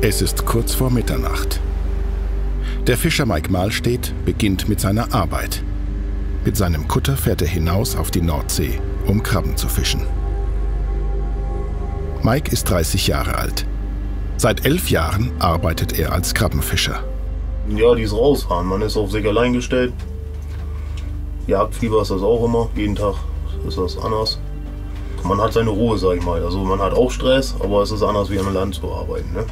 Es ist kurz vor Mitternacht. Der Fischer Mike Mahlstedt beginnt mit seiner Arbeit. Mit seinem Kutter fährt er hinaus auf die Nordsee, um Krabben zu fischen. Mike ist 30 Jahre alt. Seit elf Jahren arbeitet er als Krabbenfischer. Ja, dieses Rausfahren. Man ist auf sich allein gestellt. Jagdfieber ist das auch immer. Jeden Tag ist das anders. Man hat seine Ruhe, sag ich mal. Also man hat auch Stress, aber es ist anders wie an Land zu arbeiten. Ne?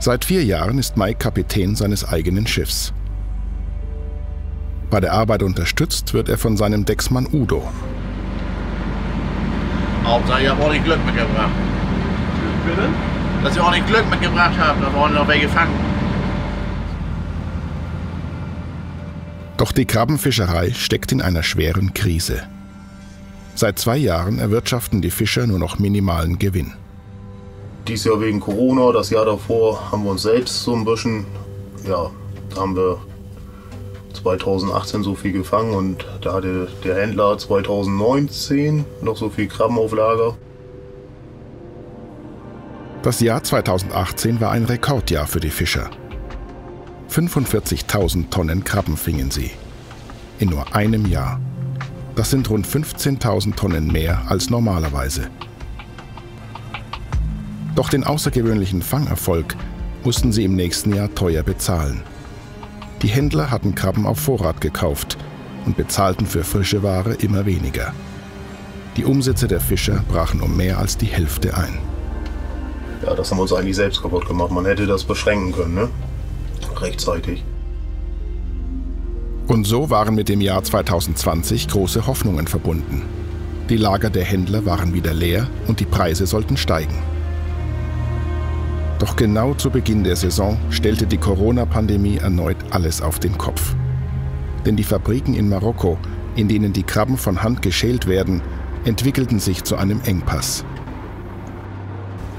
Seit vier Jahren ist Mike Kapitän seines eigenen Schiffs. Bei der Arbeit unterstützt wird er von seinem Decksmann Udo. Hauptsache, ihr habt ordentlich Glück mitgebracht. Bitte? Dass ihr ordentlich Glück mitgebracht habt, da wollen noch welche fangen. Doch die Krabbenfischerei steckt in einer schweren Krise. Seit zwei Jahren erwirtschaften die Fischer nur noch minimalen Gewinn. Dies Jahr wegen Corona, das Jahr davor haben wir uns selbst so ein bisschen, ja, da haben wir 2018 so viel gefangen und da hatte der Händler 2019 noch so viel Krabben auf Lager. Das Jahr 2018 war ein Rekordjahr für die Fischer. 45.000 Tonnen Krabben fingen sie. In nur einem Jahr. Das sind rund 15.000 Tonnen mehr als normalerweise. Doch den außergewöhnlichen Fangerfolg mussten sie im nächsten Jahr teuer bezahlen. Die Händler hatten Krabben auf Vorrat gekauft und bezahlten für frische Ware immer weniger. Die Umsätze der Fischer brachen um mehr als die Hälfte ein. Ja, das haben wir uns eigentlich selbst kaputt gemacht. Man hätte das beschränken können, ne? Rechtzeitig. Und so waren mit dem Jahr 2020 große Hoffnungen verbunden. Die Lager der Händler waren wieder leer und die Preise sollten steigen. Doch genau zu Beginn der Saison stellte die Corona-Pandemie erneut alles auf den Kopf. Denn die Fabriken in Marokko, in denen die Krabben von Hand geschält werden, entwickelten sich zu einem Engpass.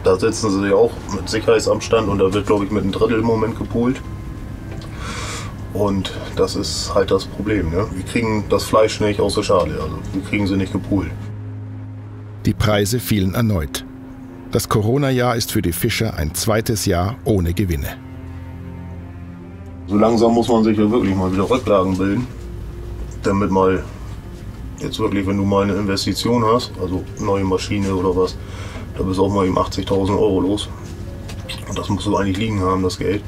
Da setzen sie sich auch mit Sicherheitsabstand und da wird, glaube ich, mit einem Drittel im Moment gepoolt. Und das ist halt das Problem. Ne? Wir kriegen das Fleisch nicht aus der Schale, also wir kriegen sie nicht gepoolt. Die Preise fielen erneut. Das Corona-Jahr ist für die Fischer ein zweites Jahr ohne Gewinne. So langsam muss man sich ja wirklich mal wieder Rücklagen bilden, damit mal jetzt wirklich, wenn du mal eine Investition hast, also neue Maschine oder was, da bist du auch mal eben 80.000 Euro los. Und das musst du eigentlich liegen haben, das Geld.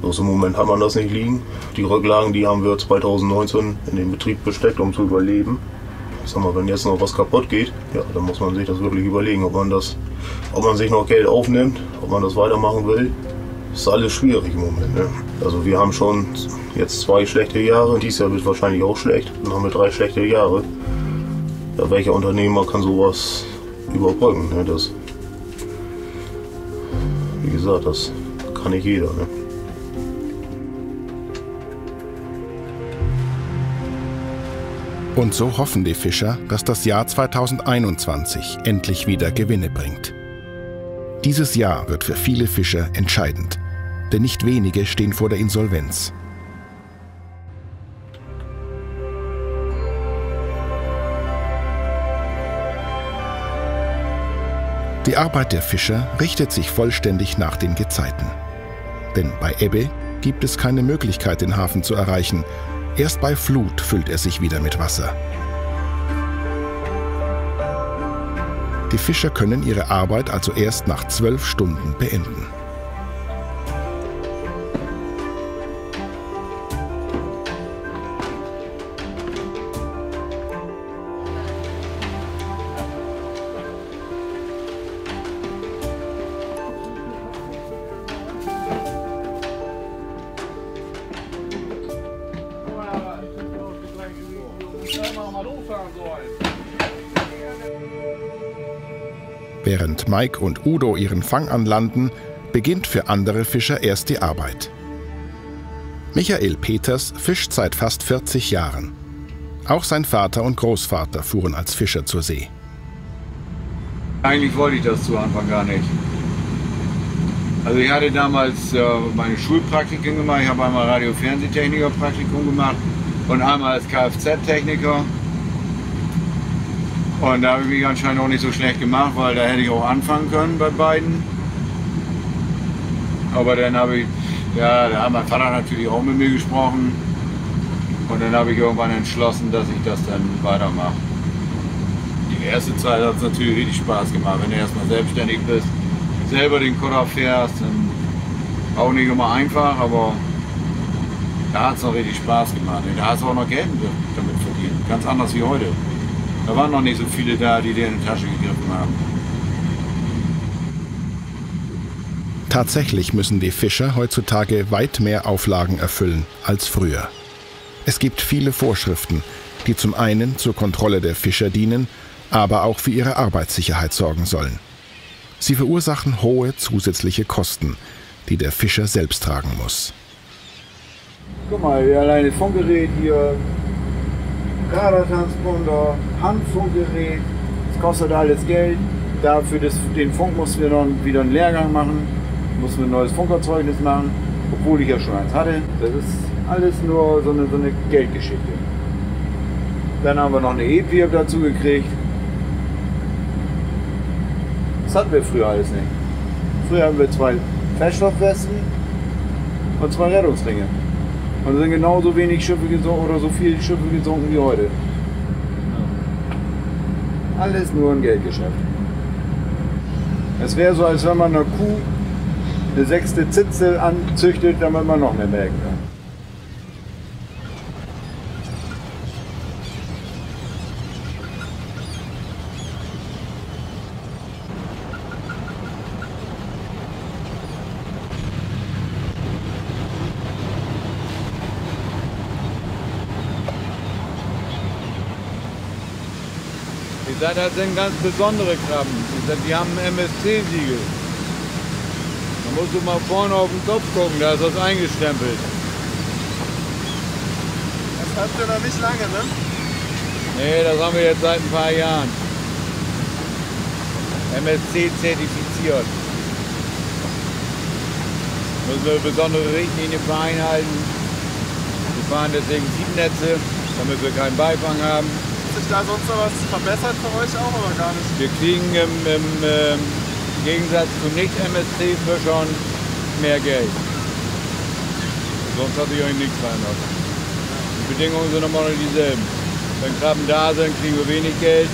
Bloß im Moment hat man das nicht liegen. Die Rücklagen, die haben wir 2019 in den Betrieb besteckt, um zu überleben. Ich sag mal, wenn jetzt noch was kaputt geht, ja, dann muss man sich das wirklich überlegen, ob man das ob man sich noch Geld aufnimmt, ob man das weitermachen will, ist alles schwierig im Moment. Ne? Also wir haben schon jetzt zwei schlechte Jahre, dieses Jahr wird wahrscheinlich auch schlecht. Dann haben wir drei schlechte Jahre. Ja, welcher Unternehmer kann sowas überbrücken? Ne? Das, wie gesagt, das kann nicht jeder. Ne? Und so hoffen die Fischer, dass das Jahr 2021 endlich wieder Gewinne bringt. Dieses Jahr wird für viele Fischer entscheidend, denn nicht wenige stehen vor der Insolvenz. Die Arbeit der Fischer richtet sich vollständig nach den Gezeiten. Denn bei Ebbe gibt es keine Möglichkeit, den Hafen zu erreichen, Erst bei Flut füllt er sich wieder mit Wasser. Die Fischer können ihre Arbeit also erst nach zwölf Stunden beenden. Während Mike und Udo ihren Fang anlanden, beginnt für andere Fischer erst die Arbeit. Michael Peters fischt seit fast 40 Jahren. Auch sein Vater und Großvater fuhren als Fischer zur See. Eigentlich wollte ich das zu Anfang gar nicht. Also ich hatte damals äh, meine Schulpraktiken gemacht. Ich habe einmal Radio-Fernsehtechniker-Praktikum gemacht und einmal als Kfz-Techniker. Und da habe ich mich anscheinend auch nicht so schlecht gemacht, weil da hätte ich auch anfangen können bei beiden. Aber dann habe ich, ja, da hat mein Vater natürlich auch mit mir gesprochen. Und dann habe ich irgendwann entschlossen, dass ich das dann weitermache. Die erste Zeit hat es natürlich richtig Spaß gemacht, wenn du erstmal selbstständig bist, selber den Kutter fährst. Auch nicht immer einfach, aber da hat es auch richtig Spaß gemacht. Da hast du auch noch Geld damit verdient, ganz anders wie heute. Da waren noch nicht so viele da, die dir in die Tasche gegriffen haben. Tatsächlich müssen die Fischer heutzutage weit mehr Auflagen erfüllen als früher. Es gibt viele Vorschriften, die zum einen zur Kontrolle der Fischer dienen, aber auch für ihre Arbeitssicherheit sorgen sollen. Sie verursachen hohe zusätzliche Kosten, die der Fischer selbst tragen muss. Guck mal, alleine Funkgerät hier, Radartransponder, Handfunkgerät, das kostet alles Geld. Dafür das, den Funk mussten wir dann wieder einen Lehrgang machen, mussten wir ein neues Funkerzeugnis machen, obwohl ich ja schon eins hatte. Das ist alles nur so eine, so eine Geldgeschichte. Dann haben wir noch eine E-Pier dazu gekriegt. Das hatten wir früher alles nicht. Früher haben wir zwei Feststoffwesten und zwei Rettungsringe. Und es sind genauso wenig Schiffe gesunken oder so viele Schiffe gesunken wie heute. Alles nur ein Geldgeschäft. Es wäre so, als wenn man einer Kuh eine sechste Zitze anzüchtet, damit man noch mehr melken kann. Halt sind ganz besondere Krabben. Die haben ein MSC-Siegel. Da musst du mal vorne auf den Kopf gucken, da ist das eingestempelt. Das habt ihr noch nicht lange, ne? Nee, das haben wir jetzt seit ein paar Jahren. MSC zertifiziert. Müssen wir besondere Richtlinien vereinhalten. Wir fahren deswegen Siebnetze, damit wir keinen Beifang haben sich da sonst noch was verbessert für euch auch oder gar nicht? Wir kriegen im, im äh, Gegensatz zu Nicht-MSC-Fischern mehr Geld. Sonst hat sich eigentlich nichts verändert. Die Bedingungen sind immer noch dieselben. Wenn Krabben da sind, kriegen wir wenig Geld.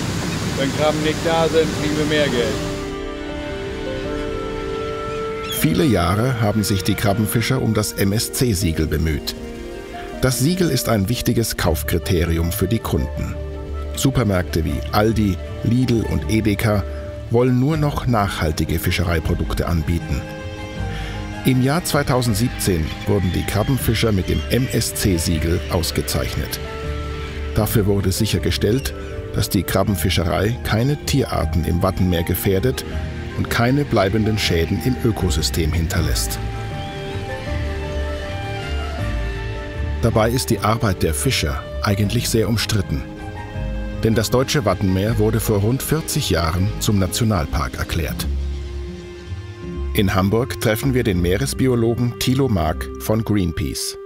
Wenn Krabben nicht da sind, kriegen wir mehr Geld. Viele Jahre haben sich die Krabbenfischer um das MSC-Siegel bemüht. Das Siegel ist ein wichtiges Kaufkriterium für die Kunden. Supermärkte wie Aldi, Lidl und Edeka wollen nur noch nachhaltige Fischereiprodukte anbieten. Im Jahr 2017 wurden die Krabbenfischer mit dem MSC-Siegel ausgezeichnet. Dafür wurde sichergestellt, dass die Krabbenfischerei keine Tierarten im Wattenmeer gefährdet und keine bleibenden Schäden im Ökosystem hinterlässt. Dabei ist die Arbeit der Fischer eigentlich sehr umstritten. Denn das deutsche Wattenmeer wurde vor rund 40 Jahren zum Nationalpark erklärt. In Hamburg treffen wir den Meeresbiologen Thilo Mark von Greenpeace.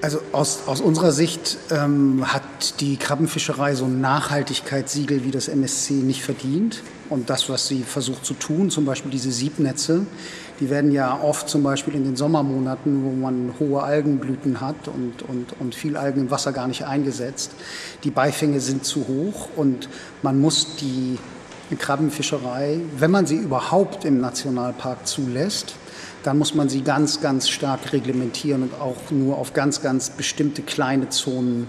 Also aus, aus unserer Sicht ähm, hat die Krabbenfischerei so ein Nachhaltigkeitssiegel wie das MSC nicht verdient. Und das, was sie versucht zu tun, zum Beispiel diese Siebnetze, die werden ja oft zum Beispiel in den Sommermonaten, wo man hohe Algenblüten hat und, und, und viel Algen im Wasser gar nicht eingesetzt. Die Beifänge sind zu hoch und man muss die Krabbenfischerei, wenn man sie überhaupt im Nationalpark zulässt, dann muss man sie ganz, ganz stark reglementieren und auch nur auf ganz, ganz bestimmte kleine Zonen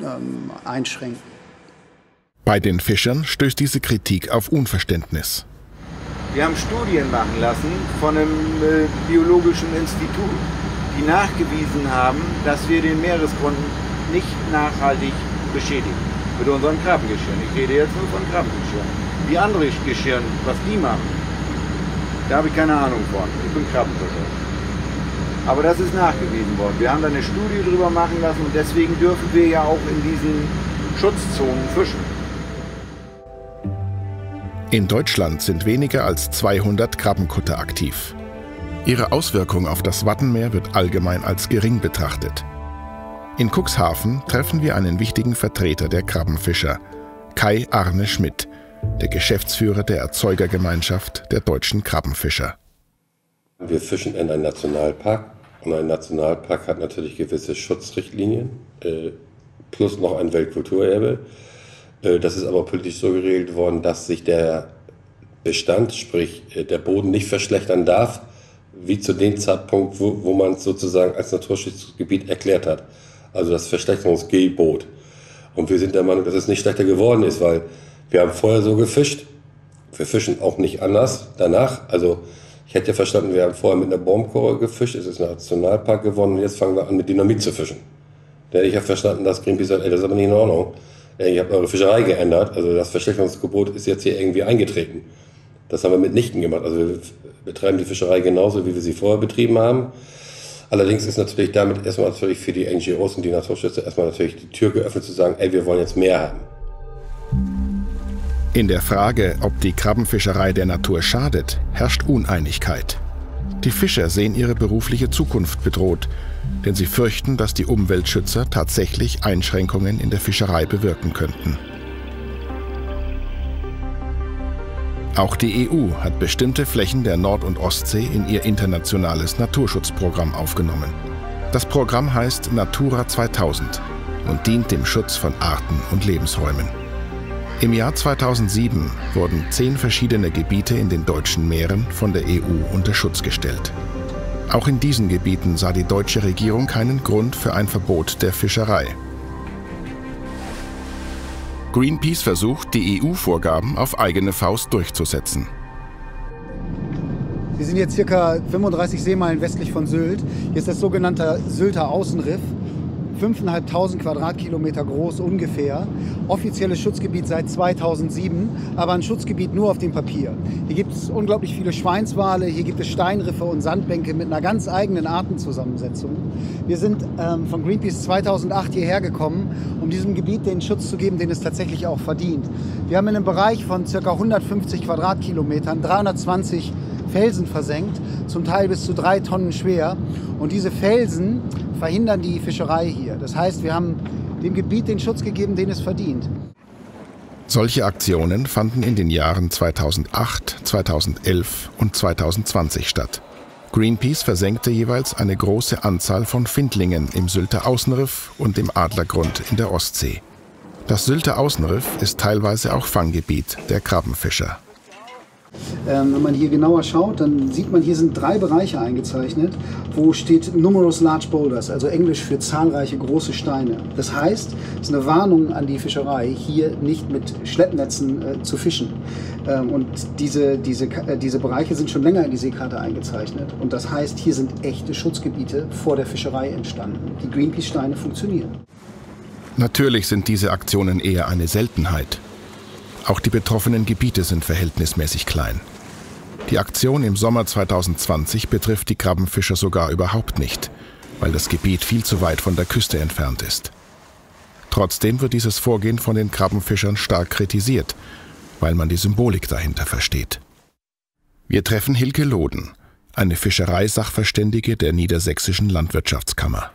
ähm, einschränken. Bei den Fischern stößt diese Kritik auf Unverständnis. Wir haben Studien machen lassen von einem äh, biologischen Institut, die nachgewiesen haben, dass wir den Meeresgrund nicht nachhaltig beschädigen mit unseren Krabbengeschirren. Ich rede jetzt nur von Krabbengeschirren. Die andere Geschirren, was die machen, da habe ich keine Ahnung von. Ich bin Krabbenfischer. Aber das ist nachgewiesen worden. Wir haben da eine Studie drüber machen lassen und deswegen dürfen wir ja auch in diesen Schutzzonen fischen. In Deutschland sind weniger als 200 Krabbenkutter aktiv. Ihre Auswirkung auf das Wattenmeer wird allgemein als gering betrachtet. In Cuxhaven treffen wir einen wichtigen Vertreter der Krabbenfischer, Kai Arne Schmidt, der Geschäftsführer der Erzeugergemeinschaft der deutschen Krabbenfischer. Wir fischen in einem Nationalpark und ein Nationalpark hat natürlich gewisse Schutzrichtlinien äh, plus noch ein Weltkulturerbe. Äh, das ist aber politisch so geregelt worden, dass sich der Bestand, sprich äh, der Boden, nicht verschlechtern darf, wie zu dem Zeitpunkt, wo, wo man es sozusagen als Naturschutzgebiet erklärt hat. Also das Verschlechterungsgebot. Und wir sind der Meinung, dass es nicht schlechter geworden ist, weil wir haben vorher so gefischt. Wir fischen auch nicht anders danach. Also ich hätte verstanden, wir haben vorher mit einer Baumkurve gefischt, es ist ein Nationalpark geworden und jetzt fangen wir an mit Dynamit zu fischen. Da ich ja verstanden, dass Greenpeace sagt, ey, das ist aber nicht in Ordnung. Ihr habt eure Fischerei geändert, also das Verschlechterungsgebot ist jetzt hier irgendwie eingetreten. Das haben wir mitnichten gemacht. Also wir betreiben die Fischerei genauso, wie wir sie vorher betrieben haben. Allerdings ist natürlich damit erstmal natürlich für die NGOs und die Naturschützer erstmal natürlich die Tür geöffnet zu sagen, ey, wir wollen jetzt mehr haben. In der Frage, ob die Krabbenfischerei der Natur schadet, herrscht Uneinigkeit. Die Fischer sehen ihre berufliche Zukunft bedroht, denn sie fürchten, dass die Umweltschützer tatsächlich Einschränkungen in der Fischerei bewirken könnten. Auch die EU hat bestimmte Flächen der Nord- und Ostsee in ihr internationales Naturschutzprogramm aufgenommen. Das Programm heißt Natura 2000 und dient dem Schutz von Arten und Lebensräumen. Im Jahr 2007 wurden zehn verschiedene Gebiete in den deutschen Meeren von der EU unter Schutz gestellt. Auch in diesen Gebieten sah die deutsche Regierung keinen Grund für ein Verbot der Fischerei. Greenpeace versucht, die EU-Vorgaben auf eigene Faust durchzusetzen. Wir sind jetzt circa 35 Seemeilen westlich von Sylt. Hier ist das sogenannte Sylter Außenriff. 5.500 Quadratkilometer groß ungefähr. Offizielles Schutzgebiet seit 2007, aber ein Schutzgebiet nur auf dem Papier. Hier gibt es unglaublich viele Schweinswale, hier gibt es Steinriffe und Sandbänke mit einer ganz eigenen Artenzusammensetzung. Wir sind ähm, von Greenpeace 2008 hierher gekommen, um diesem Gebiet den Schutz zu geben, den es tatsächlich auch verdient. Wir haben in einem Bereich von ca. 150 Quadratkilometern 320 Felsen versenkt, zum Teil bis zu drei Tonnen schwer. Und diese Felsen verhindern die Fischerei hier. Das heißt, wir haben dem Gebiet den Schutz gegeben, den es verdient. Solche Aktionen fanden in den Jahren 2008, 2011 und 2020 statt. Greenpeace versenkte jeweils eine große Anzahl von Findlingen im Sylter Außenriff und im Adlergrund in der Ostsee. Das Sylter Außenriff ist teilweise auch Fanggebiet der Krabbenfischer. Ähm, wenn man hier genauer schaut, dann sieht man, hier sind drei Bereiche eingezeichnet, wo steht Numerous Large Boulders, also Englisch für zahlreiche große Steine. Das heißt, es ist eine Warnung an die Fischerei, hier nicht mit Schleppnetzen äh, zu fischen. Ähm, und diese, diese, äh, diese Bereiche sind schon länger in die Seekarte eingezeichnet. Und das heißt, hier sind echte Schutzgebiete vor der Fischerei entstanden. Die Greenpeace-Steine funktionieren. Natürlich sind diese Aktionen eher eine Seltenheit. Auch die betroffenen Gebiete sind verhältnismäßig klein. Die Aktion im Sommer 2020 betrifft die Krabbenfischer sogar überhaupt nicht, weil das Gebiet viel zu weit von der Küste entfernt ist. Trotzdem wird dieses Vorgehen von den Krabbenfischern stark kritisiert, weil man die Symbolik dahinter versteht. Wir treffen Hilke Loden, eine Fischereisachverständige der Niedersächsischen Landwirtschaftskammer.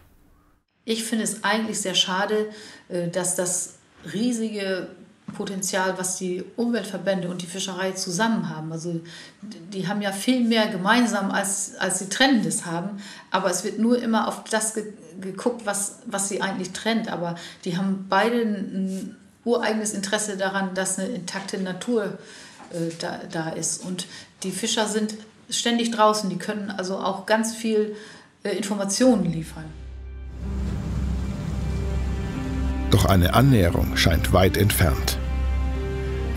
Ich finde es eigentlich sehr schade, äh, dass das riesige Potenzial, was die Umweltverbände und die Fischerei zusammen haben. Also die haben ja viel mehr gemeinsam, als, als sie Trennendes haben. Aber es wird nur immer auf das ge geguckt, was, was sie eigentlich trennt. Aber die haben beide ein ureigenes Interesse daran, dass eine intakte Natur äh, da, da ist. Und die Fischer sind ständig draußen. Die können also auch ganz viel äh, Informationen liefern. Doch eine Annäherung scheint weit entfernt.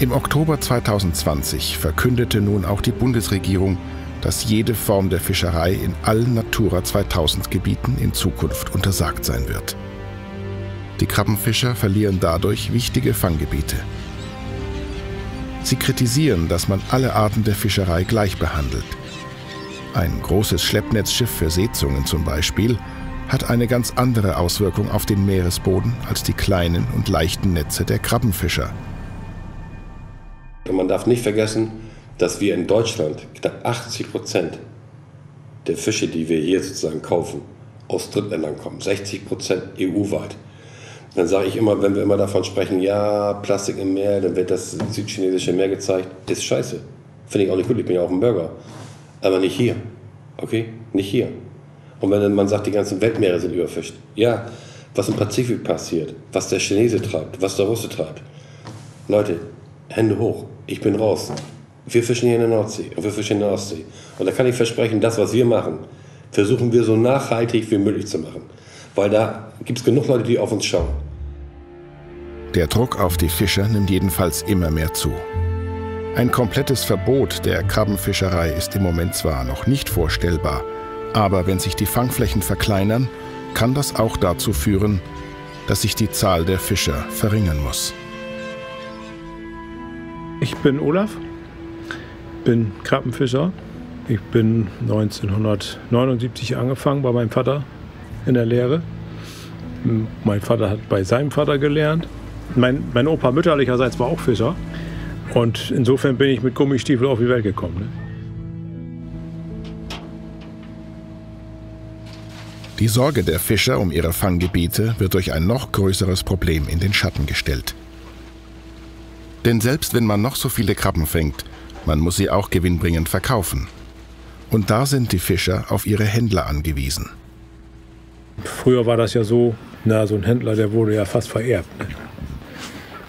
Im Oktober 2020 verkündete nun auch die Bundesregierung, dass jede Form der Fischerei in allen Natura 2000 Gebieten in Zukunft untersagt sein wird. Die Krabbenfischer verlieren dadurch wichtige Fanggebiete. Sie kritisieren, dass man alle Arten der Fischerei gleich behandelt. Ein großes Schleppnetzschiff für Seezungen zum Beispiel hat eine ganz andere Auswirkung auf den Meeresboden als die kleinen und leichten Netze der Krabbenfischer. Und man darf nicht vergessen, dass wir in Deutschland knapp 80 Prozent der Fische, die wir hier sozusagen kaufen, aus Drittländern kommen. 60 Prozent EU-weit. Dann sage ich immer, wenn wir immer davon sprechen, ja, Plastik im Meer, dann wird das südchinesische Meer gezeigt, ist scheiße. Finde ich auch nicht gut, ich bin ja auch ein Burger. Aber nicht hier. Okay? Nicht hier. Und wenn man sagt, die ganzen Weltmeere sind überfischt. Ja, was im Pazifik passiert, was der Chinese treibt, was der Russe treibt. Leute, Hände hoch. Ich bin raus. Wir fischen hier in der Nordsee und wir fischen in der Ostsee. Und da kann ich versprechen, das, was wir machen, versuchen wir so nachhaltig wie möglich zu machen. Weil da gibt es genug Leute, die auf uns schauen. Der Druck auf die Fischer nimmt jedenfalls immer mehr zu. Ein komplettes Verbot der Krabbenfischerei ist im Moment zwar noch nicht vorstellbar, aber wenn sich die Fangflächen verkleinern, kann das auch dazu führen, dass sich die Zahl der Fischer verringern muss. Ich bin Olaf, bin Krabbenfischer. Ich bin 1979 angefangen bei meinem Vater in der Lehre. Mein Vater hat bei seinem Vater gelernt. Mein, mein Opa mütterlicherseits war auch Fischer. Und insofern bin ich mit Gummistiefel auf die Welt gekommen. Ne? Die Sorge der Fischer um ihre Fanggebiete wird durch ein noch größeres Problem in den Schatten gestellt. Denn selbst wenn man noch so viele Krabben fängt, man muss sie auch gewinnbringend verkaufen. Und da sind die Fischer auf ihre Händler angewiesen. Früher war das ja so, na, so ein Händler, der wurde ja fast vererbt. Ne?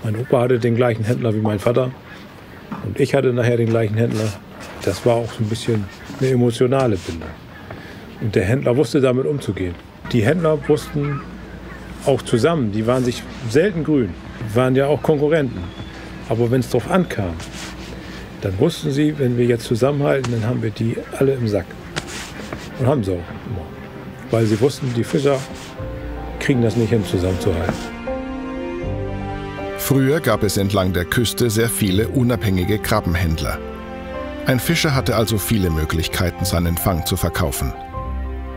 Mein Opa hatte den gleichen Händler wie mein Vater und ich hatte nachher den gleichen Händler. Das war auch so ein bisschen eine emotionale Bindung. Und der Händler wusste damit umzugehen. Die Händler wussten auch zusammen, die waren sich selten grün, waren ja auch Konkurrenten. Aber wenn es darauf ankam, dann wussten sie, wenn wir jetzt zusammenhalten, dann haben wir die alle im Sack. Und haben sie auch immer. Weil sie wussten, die Fischer kriegen das nicht hin, zusammenzuhalten. Früher gab es entlang der Küste sehr viele unabhängige Krabbenhändler. Ein Fischer hatte also viele Möglichkeiten, seinen Fang zu verkaufen.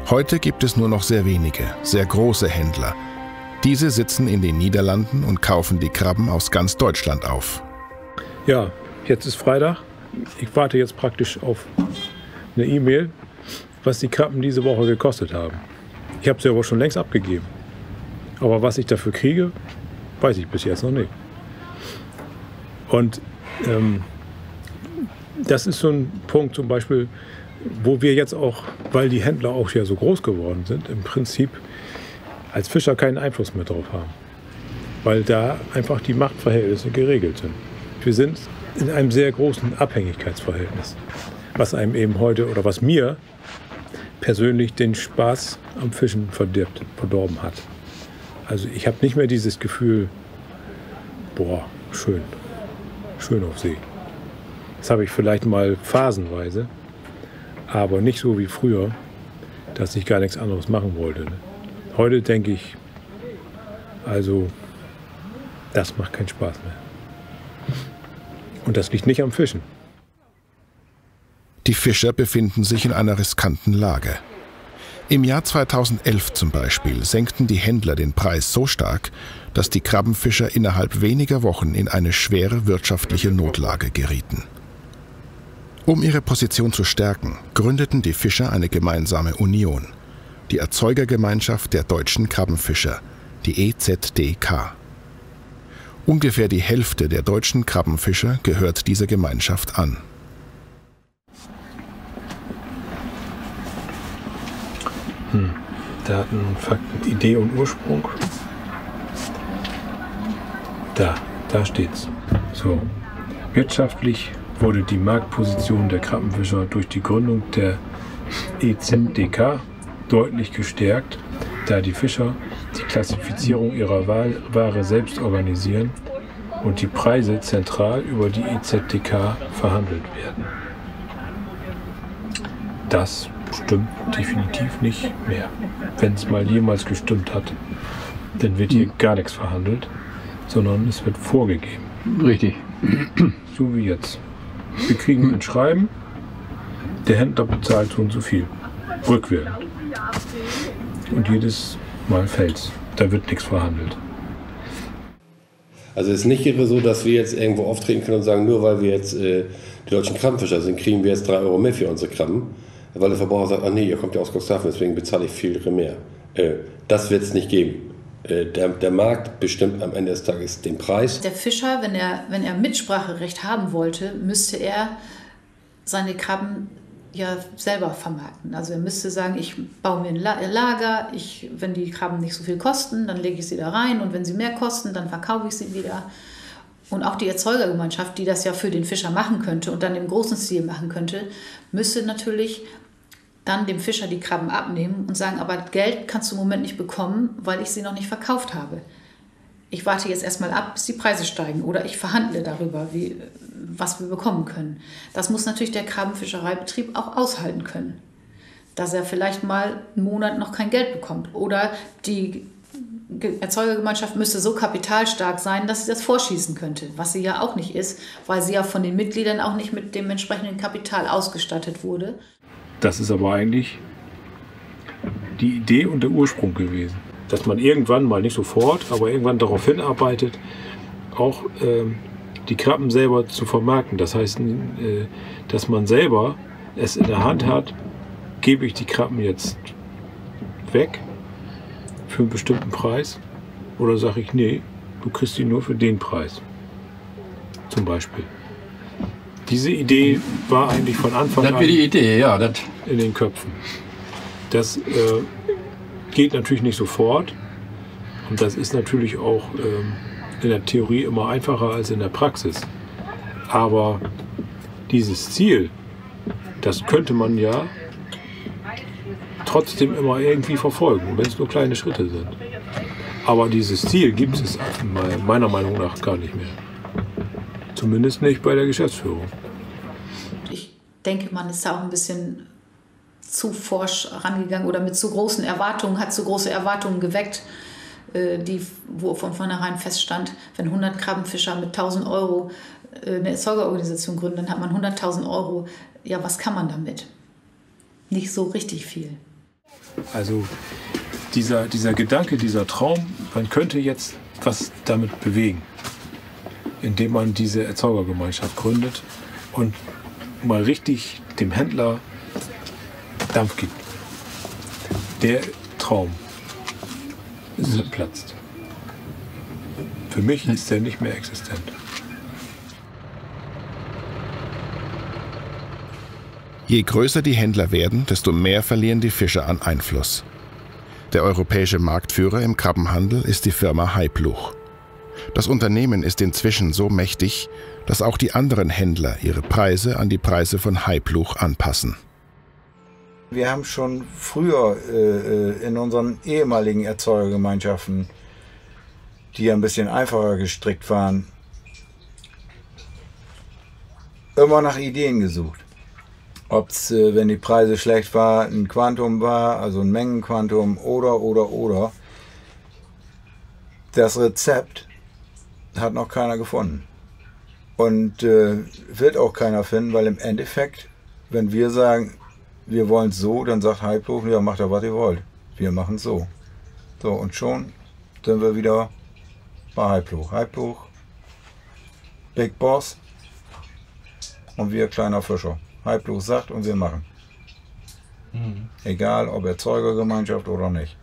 Heute gibt es nur noch sehr wenige, sehr große Händler. Diese sitzen in den Niederlanden und kaufen die Krabben aus ganz Deutschland auf. Ja, jetzt ist Freitag. Ich warte jetzt praktisch auf eine E-Mail, was die Krabben diese Woche gekostet haben. Ich habe sie aber schon längst abgegeben. Aber was ich dafür kriege, weiß ich bis jetzt noch nicht. Und ähm, das ist so ein Punkt zum Beispiel, wo wir jetzt auch, weil die Händler auch ja so groß geworden sind, im Prinzip als Fischer keinen Einfluss mehr drauf haben. Weil da einfach die Machtverhältnisse geregelt sind. Wir sind in einem sehr großen Abhängigkeitsverhältnis, was einem eben heute oder was mir persönlich den Spaß am Fischen verdirbt, verdorben hat. Also ich habe nicht mehr dieses Gefühl, boah, schön, schön auf See. Das habe ich vielleicht mal phasenweise, aber nicht so wie früher, dass ich gar nichts anderes machen wollte. Ne? Heute denke ich, also das macht keinen Spaß mehr. Und das liegt nicht am Fischen. Die Fischer befinden sich in einer riskanten Lage. Im Jahr 2011 zum Beispiel senkten die Händler den Preis so stark, dass die Krabbenfischer innerhalb weniger Wochen in eine schwere wirtschaftliche Notlage gerieten. Um ihre Position zu stärken, gründeten die Fischer eine gemeinsame Union, die Erzeugergemeinschaft der deutschen Krabbenfischer, die EZDK. Ungefähr die Hälfte der deutschen Krabbenfischer gehört dieser Gemeinschaft an. Hm. Daten, Fakten, Idee und Ursprung. Da, da steht's. So. Wirtschaftlich wurde die Marktposition der Krabbenfischer durch die Gründung der EZDK deutlich gestärkt, da die Fischer die Klassifizierung ihrer Ware selbst organisieren und die Preise zentral über die EZDK verhandelt werden. Das stimmt definitiv nicht mehr. Wenn es mal jemals gestimmt hat, dann wird hier gar nichts verhandelt, sondern es wird vorgegeben. Richtig. So wie jetzt. Wir kriegen ein Schreiben, der Händler bezahlt so und so viel. Rückwärts. Und jedes Mal fällt's. Da wird nichts verhandelt. Also es ist nicht so, dass wir jetzt irgendwo auftreten können und sagen, nur weil wir jetzt äh, die deutschen Krabbenfischer sind, kriegen wir jetzt drei Euro mehr für unsere Krabben weil der Verbraucher sagt, ah nee, ihr kommt ja aus Cuxhaven, deswegen bezahle ich viel mehr. Äh, das wird es nicht geben. Äh, der, der Markt bestimmt am Ende des Tages den Preis. Der Fischer, wenn er, wenn er Mitspracherecht haben wollte, müsste er seine Krabben ja selber vermarkten. Also er müsste sagen, ich baue mir ein Lager, ich, wenn die Krabben nicht so viel kosten, dann lege ich sie da rein und wenn sie mehr kosten, dann verkaufe ich sie wieder. Und auch die Erzeugergemeinschaft, die das ja für den Fischer machen könnte und dann im großen Stil machen könnte, müsste natürlich dann dem Fischer die Krabben abnehmen und sagen, aber Geld kannst du im Moment nicht bekommen, weil ich sie noch nicht verkauft habe. Ich warte jetzt erstmal ab, bis die Preise steigen oder ich verhandle darüber, wie, was wir bekommen können. Das muss natürlich der Krabbenfischereibetrieb auch aushalten können. Dass er vielleicht mal einen Monat noch kein Geld bekommt oder die Erzeugergemeinschaft müsste so kapitalstark sein, dass sie das vorschießen könnte, was sie ja auch nicht ist, weil sie ja von den Mitgliedern auch nicht mit dem entsprechenden Kapital ausgestattet wurde. Das ist aber eigentlich die Idee und der Ursprung gewesen, dass man irgendwann mal nicht sofort, aber irgendwann darauf hinarbeitet, auch äh, die Krabben selber zu vermarkten. Das heißt, äh, dass man selber es in der Hand hat, gebe ich die Krabben jetzt weg für einen bestimmten Preis? Oder sage ich, nee, du kriegst die nur für den Preis? Zum Beispiel. Diese Idee war eigentlich von Anfang das an die Idee, ja, das in den Köpfen. Das äh, geht natürlich nicht sofort. Und das ist natürlich auch ähm, in der Theorie immer einfacher als in der Praxis. Aber dieses Ziel, das könnte man ja trotzdem immer irgendwie verfolgen, wenn es nur kleine Schritte sind. Aber dieses Ziel gibt es meiner Meinung nach gar nicht mehr. Zumindest nicht bei der Geschäftsführung. Ich denke, man ist auch ein bisschen zu forsch rangegangen oder mit zu großen Erwartungen, hat zu große Erwartungen geweckt, äh, die, wo von vornherein feststand, wenn 100 Krabbenfischer mit 1000 Euro äh, eine Erzeugerorganisation gründen, dann hat man 100.000 Euro. Ja, was kann man damit? Nicht so richtig viel. Also dieser, dieser Gedanke, dieser Traum, man könnte jetzt was damit bewegen, indem man diese Erzeugergemeinschaft gründet und mal richtig dem Händler Dampf gibt. Der Traum ist platzt. Für mich ist der nicht mehr existent. Je größer die Händler werden, desto mehr verlieren die Fischer an Einfluss. Der europäische Marktführer im Krabbenhandel ist die Firma Haibluch. Das Unternehmen ist inzwischen so mächtig, dass auch die anderen Händler ihre Preise an die Preise von Haibluch anpassen. Wir haben schon früher äh, in unseren ehemaligen Erzeugergemeinschaften, die ja ein bisschen einfacher gestrickt waren, immer nach Ideen gesucht ob es, äh, wenn die Preise schlecht waren, ein Quantum war, also ein Mengenquantum oder, oder, oder. Das Rezept hat noch keiner gefunden. Und äh, wird auch keiner finden, weil im Endeffekt, wenn wir sagen, wir wollen es so, dann sagt Halbhoch, ja, macht ja, was ihr wollt. Wir machen es so. So, und schon sind wir wieder bei Halbhoch. Halbhoch, Big Boss und wir kleiner Fischer halblos sagt und wir machen. Mhm. Egal ob Erzeugergemeinschaft oder nicht.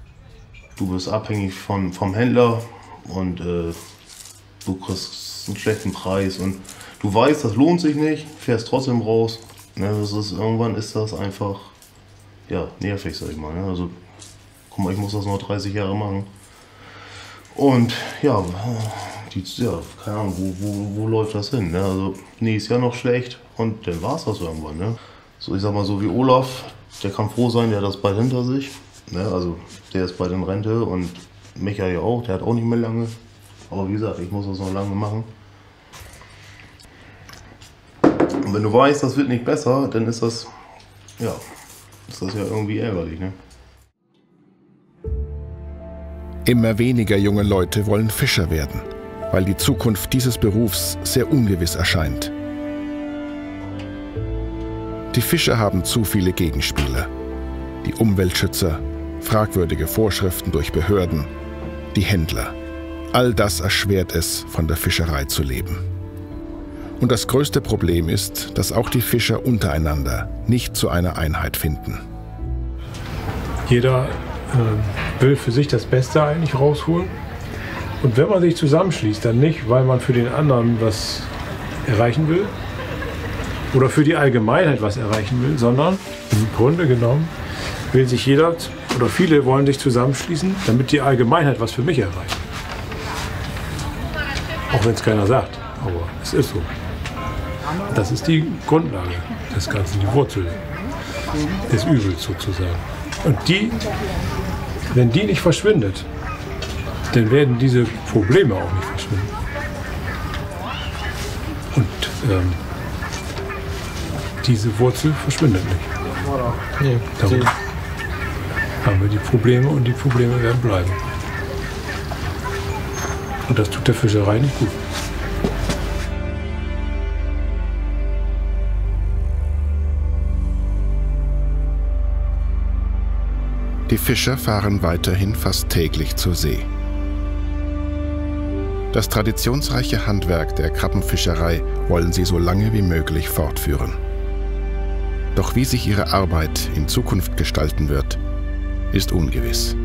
Du bist abhängig von, vom Händler und äh, du kriegst einen schlechten Preis und du weißt, das lohnt sich nicht, fährst trotzdem raus. Ne, das ist, irgendwann ist das einfach ja, nervig, sag ich mal. Ne? Also, guck mal, ich muss das noch 30 Jahre machen. Und ja, die, ja keine Ahnung, wo, wo, wo läuft das hin? Ne? Also, nächstes Jahr noch schlecht, und dann war es das irgendwann. Ne? So, ich sag mal so wie Olaf, der kann froh sein, der hat das bald hinter sich. Ne? Also der ist bald in Rente und Michael auch, der hat auch nicht mehr lange. Aber wie gesagt, ich muss das noch lange machen. Und wenn du weißt, das wird nicht besser, dann ist das, ja, ist das ja irgendwie ärgerlich. Ne? Immer weniger junge Leute wollen Fischer werden, weil die Zukunft dieses Berufs sehr ungewiss erscheint. Die Fischer haben zu viele Gegenspieler. Die Umweltschützer, fragwürdige Vorschriften durch Behörden, die Händler. All das erschwert es, von der Fischerei zu leben. Und das größte Problem ist, dass auch die Fischer untereinander nicht zu einer Einheit finden. Jeder äh, will für sich das Beste eigentlich rausholen. Und wenn man sich zusammenschließt, dann nicht, weil man für den anderen was erreichen will oder für die Allgemeinheit was erreichen will, sondern im Grunde genommen will sich jeder oder viele wollen sich zusammenschließen, damit die Allgemeinheit was für mich erreicht. Auch wenn es keiner sagt, aber es ist so. Das ist die Grundlage des Ganzen, die Wurzel des Übels sozusagen. Und die, wenn die nicht verschwindet, dann werden diese Probleme auch nicht verschwinden. Und ähm, diese Wurzel verschwindet nicht. Nee, Darum haben wir die Probleme und die Probleme werden bleiben. Und das tut der Fischerei nicht gut. Die Fischer fahren weiterhin fast täglich zur See. Das traditionsreiche Handwerk der Krabbenfischerei wollen sie so lange wie möglich fortführen. Doch wie sich ihre Arbeit in Zukunft gestalten wird, ist ungewiss.